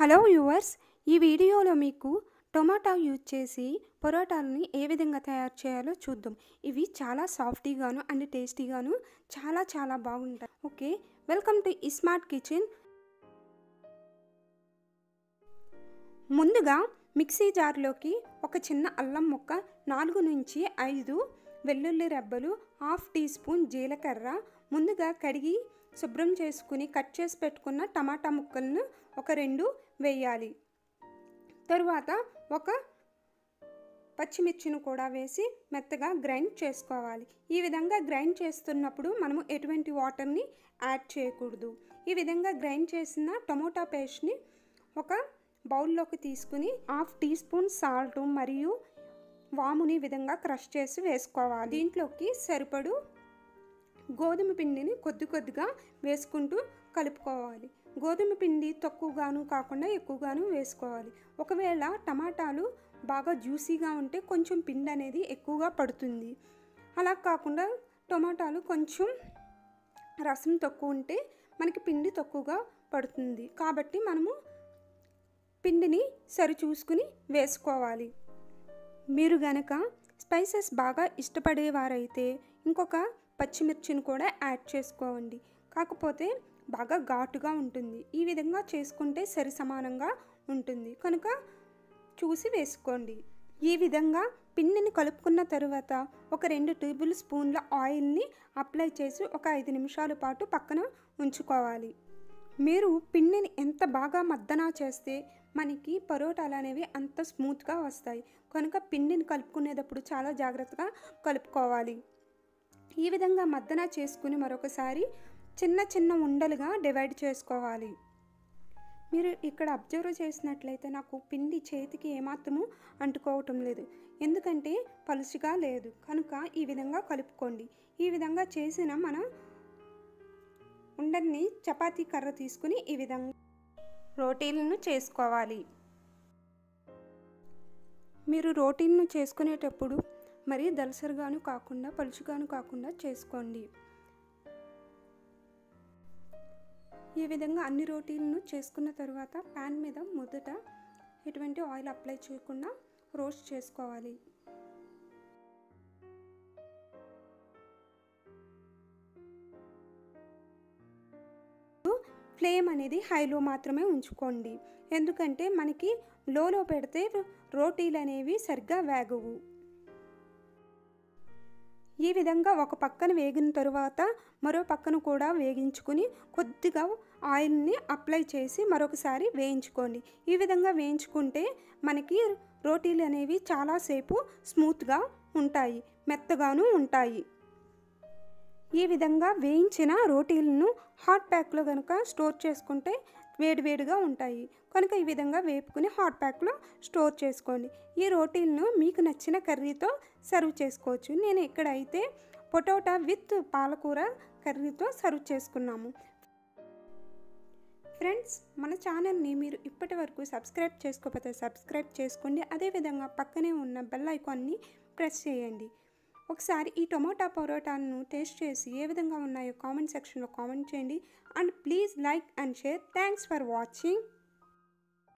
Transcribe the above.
Hello viewers ఈ వీడియోలో మీకు టొమాటో యూజ్ చేసి పొరోటాలని ఏ విధంగా తయారు చేయాలో చూద్దాం. ఇవి చాలా సాఫ్టీగాను అండ్ టేస్టీగాను చాలా చాలా బాగుంటాయి. Okay welcome to smart kitchen. ముందుగా మిక్సీ జార్లోకి ఒక చిన్న అల్లం ముక్క నాలుగు నుంచి ఐదు వెల్లుల్లి రెబ్బలు హాఫ్ టీ స్పూన్ జీలకర్ర ముందుగా కడిగి శుభ్రం చేసుకుని కట్ చేసి పెట్టుకున్న టమాటా ముక్కలను ఒక రెండు వేయాలి. తరువాత ఒక పచ్చిమిర్చిని కూడా వేసి మెత్తగా గ్రైండ్ చేసుకోవాలి. ఈ విధంగా గ్రైండ్ చేస్తున్నప్పుడు మనము ఎటువంటి వాటర్ని యాడ్ చేయకూడదు. ఈ విధంగా గ్రైండ్ చేసిన టమోటా పేస్ట్ని ఒక బౌల్లోకి తీసుకుని హాఫ్ టీ స్పూన్ సాల్ట్ మరియు వాముని విధంగా క్రష్ చేసి వేసుకోవాలి. దీంట్లోకి సరిపడు గోధుమ పిండిని కొద్ది కొద్దిగా వేసుకుంటూ కలుపుకోవాలి. గోధుమ పిండి తక్కువగాను కాకుండా ఎక్కువగాను వేసుకోవాలి. ఒకవేళ టమాటాలు బాగా జ్యూసీగా ఉంటే కొంచెం పిండి అనేది ఎక్కువగా పడుతుంది. అలా కాకుండా టమాటాలు కొంచెం రసం తక్కువ ఉంటే మనకి పిండి తక్కువగా పడుతుంది. కాబట్టి మనము పిండిని సరి చూసుకుని వేసుకోవాలి. మీరు గనక స్పైసెస్ బాగా ఇష్టపడేవారైతే ఇంకొక పచ్చిమిర్చిని కూడా యాడ్ చేసుకోండి కాకపోతే బాగా ఘాటుగా ఉంటుంది. ఈ విధంగా చేసుకుంటే సరి సమానంగా ఉంటుంది. కనుక చూసి వేసుకోండి. ఈ విధంగా పిండిని కలుపుకున్న తరువాత ఒక రెండు టేబుల్ స్పూన్ల ఆయిల్ని అప్లై చేసి ఒక ఐదు నిమిషాల పాటు పక్కన ఉంచుకోవాలి. మీరు పిండిని ఎంత బాగా మద్దనా చేస్తే మనకి పరోటాలు అనేవి అంత స్మూత్గా వస్తాయి. కనుక పిండిని కలుపుకునేటప్పుడు చాలా జాగ్రత్తగా కలుపుకోవాలి. ఈ విధంగా మద్దన చేసుకుని మరొకసారి చిన్న చిన్న ఉండలుగా డివైడ్ చేసుకోవాలి. మీరు ఇక్కడ అబ్జర్వ్ చేసినట్లయితే నాకు పిండి చేతికి ఏమాత్రము అంటుకోవటం లేదు. ఎందుకంటే పలుచుగా లేదు. కనుక ఈ విధంగా కలుపుకోండి. ఈ విధంగా చేసిన మన ఉండల్ని చపాతీ కర్ర తీసుకుని ఈ విధంగా రోటీలను చేసుకోవాలి. మీరు రోటీలను చేసుకునేటప్పుడు మరీ దలసరిగాను కాకుండా పలుచుగాను కాకుండా చేసుకోండి. ఈ విధంగా అన్ని రోటీలను చేసుకున్న తర్వాత ప్యాన్ మీద మొదట ఎటువంటి ఆయిల్ అప్లై చేయకుండా రోస్ట్ చేసుకోవాలి. ఫ్లేమ్ అనేది హైలో మాత్రమే ఉంచుకోండి. ఎందుకంటే మనకి లోలో పెడితే రోటీలు అనేవి సరిగ్గా వేగవు. ఈ విధంగా ఒక పక్కన వేగిన తరువాత మరో పక్కన కూడా వేగించుకుని కొద్దిగా ఆయిల్ని అప్లై చేసి మరొకసారి వేయించుకోండి. ఈ విధంగా వేయించుకుంటే మనకి రోటీలు అనేవి చాలాసేపు స్మూత్గా ఉంటాయి మెత్తగాను ఉంటాయి. ఈ విధంగా వేయించిన రోటీలను హాట్ ప్యాక్లో కనుక స్టోర్ చేసుకుంటే వేడివేడిగా ఉంటాయి. కనుక ఈ విధంగా వేపుకుని హాట్ ప్యాక్లో స్టోర్ చేసుకోండి. ఈ రోటీలను మీకు నచ్చిన కర్రీతో సర్వ్ చేసుకోవచ్చు. నేను ఇక్కడైతే పొటాటా విత్ పాలకూర కర్రీతో సర్వ్ చేసుకున్నాము. ఫ్రెండ్స్ మన ఛానల్ని మీరు ఇప్పటి వరకు సబ్స్క్రైబ్ చేసుకోకపోతే సబ్స్క్రైబ్ చేసుకోండి. అదేవిధంగా పక్కనే ఉన్న బెల్ ఐకాన్ని ప్రెస్ చేయండి. ఒకసారి ఈ టొమాటో పరోటాను టేస్ట్ చేసి ఏ విధంగా ఉన్నాయో కామెంట్ సెక్షన్లో కామెంట్ చేయండి. And please like and share. Thanks for watching.